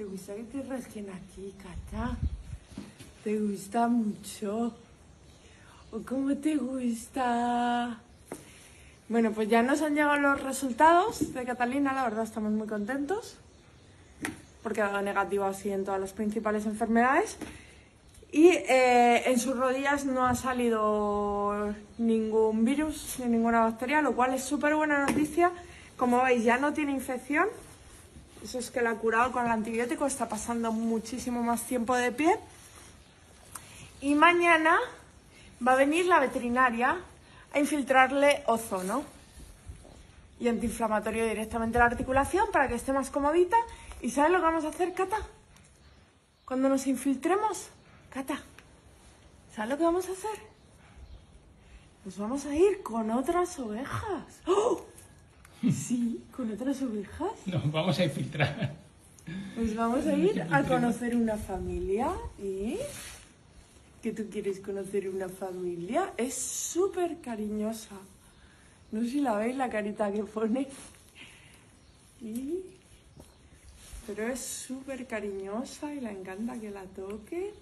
¿Te gusta que te rasquen aquí, Cata? ¿Te gusta mucho? ¿O cómo te gusta? Bueno, pues ya nos han llegado los resultados de Catalina, la verdad estamos muy contentos, porque ha dado negativo así en todas las principales enfermedades. Y eh, en sus rodillas no ha salido ningún virus ni ninguna bacteria, lo cual es súper buena noticia. Como veis, ya no tiene infección. Eso es que la ha curado con el antibiótico, está pasando muchísimo más tiempo de pie. Y mañana va a venir la veterinaria a infiltrarle ozono y antiinflamatorio directamente a la articulación para que esté más comodita. ¿Y sabes lo que vamos a hacer, Cata? Cuando nos infiltremos, Cata, ¿sabes lo que vamos a hacer? Nos vamos a ir con otras ovejas. ¡Oh! Sí, con otras ovejas. Nos vamos a infiltrar. Nos vamos a ir a conocer una familia. ¿Eh? ¿Que tú quieres conocer una familia? Es súper cariñosa. No sé si la veis la carita que pone. ¿Sí? Pero es súper cariñosa y le encanta que la toque.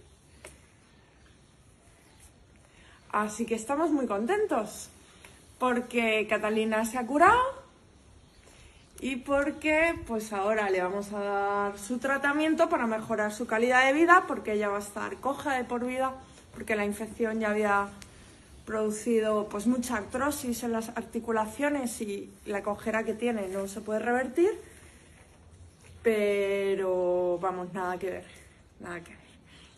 Así que estamos muy contentos porque Catalina se ha curado y porque pues ahora le vamos a dar su tratamiento para mejorar su calidad de vida porque ella va a estar coja de por vida porque la infección ya había producido pues mucha artrosis en las articulaciones y la cojera que tiene no se puede revertir pero vamos nada que ver nada que ver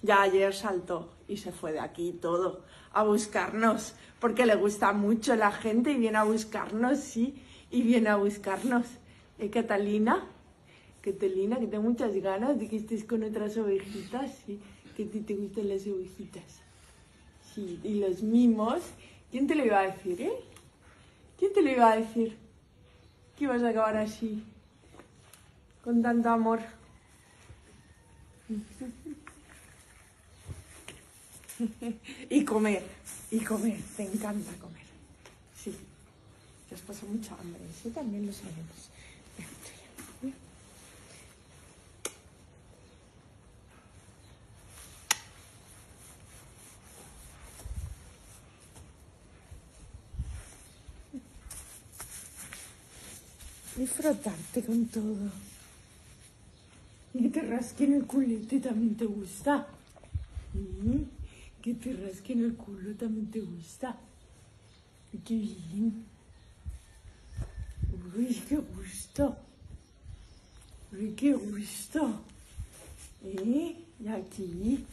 ya ayer saltó y se fue de aquí todo a buscarnos, porque le gusta mucho la gente y viene a buscarnos, sí, y viene a buscarnos. ¿Eh, Catalina? Catalina, que tengo muchas ganas de que estés con otras ovejitas, sí, que a ti te gustan las ovejitas. Sí, y los mimos. ¿Quién te lo iba a decir, eh? ¿Quién te lo iba a decir? Que ibas a acabar así, con tanto amor. y comer, y comer, te encanta comer. Sí, te has pasado mucha hambre, eso también lo sabemos. Y frotarte con todo. Que te rasquen el culete también te gusta. ¿Mm? Que te rasquen el culo también te gusta. Qué bien. Uy, qué gusto. Qué gusto. ¿Eh? Y aquí.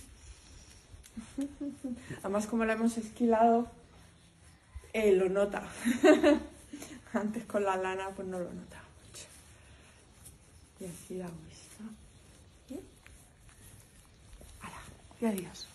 Además, como la hemos esquilado, eh, lo nota. Antes con la lana, pues no lo notaba mucho. Y así da gusto. ¿Eh? Y adiós.